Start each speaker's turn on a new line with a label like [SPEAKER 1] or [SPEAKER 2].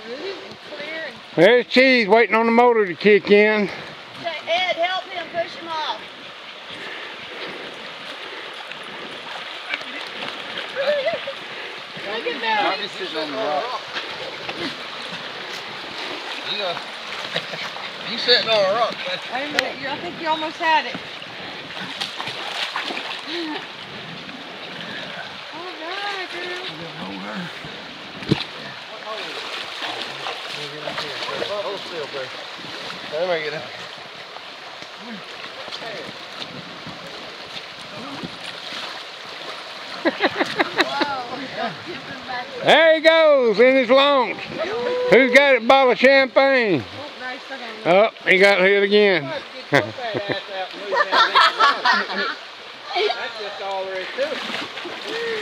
[SPEAKER 1] clear and
[SPEAKER 2] There's Cheese waiting on the motor to kick in.
[SPEAKER 1] Say, Ed, help him push him off. Look at that.
[SPEAKER 3] I'll be sitting on the rock. You, uh, you sitting on a rock.
[SPEAKER 1] Wait a minute, I think you almost had it. All right, girl.
[SPEAKER 3] Let me get.
[SPEAKER 2] There he goes in his launch. Who's got a bottle of champagne?
[SPEAKER 1] Oh,
[SPEAKER 2] he got hit again.